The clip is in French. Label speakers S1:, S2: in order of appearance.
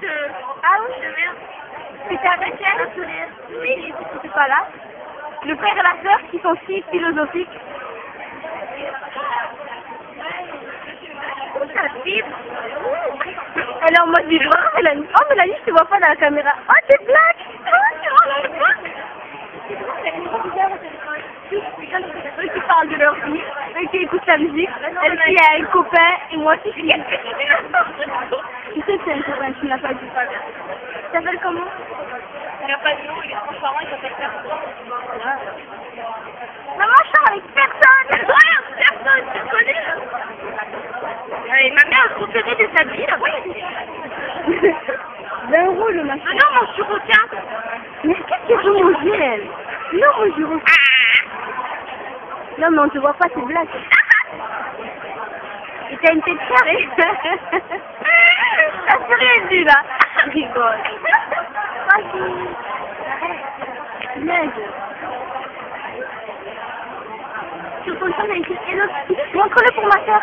S1: De... Ah oui, de merde. C'était avec elle Oui, c'était pas là. Le père et la sœur qui sont si philosophiques. Elle est en mode. Oh, Mélanie, oh, Mélanie, je te vois pas dans la caméra. Oh, t'es black. Blague. Eux qui parlent de leur vie, eux qui écoutent la musique, elle qui a un copain et moi qui suis. Tu sais que c'est un tu ne l'as pas dit. Tu t'appelles comment?
S2: Il n'y a pas de nom, il est transparent, il s'appelle personne.
S1: Maman, je sors avec personne. Personne, tu connais. Et ma mère, elle conseillait de s'habiller là-bas. 20 euros le machin. Ah non, mon churro, tiens. Mais qu'est-ce que vous mangez, elle Non, mon churro. Non, mais on te voit pas, c'est blague. Et t'as une tête carrée. Prezi la. Rigol. Aki. Nege. Je fonctionne avec une Montre-le pour ma soeur.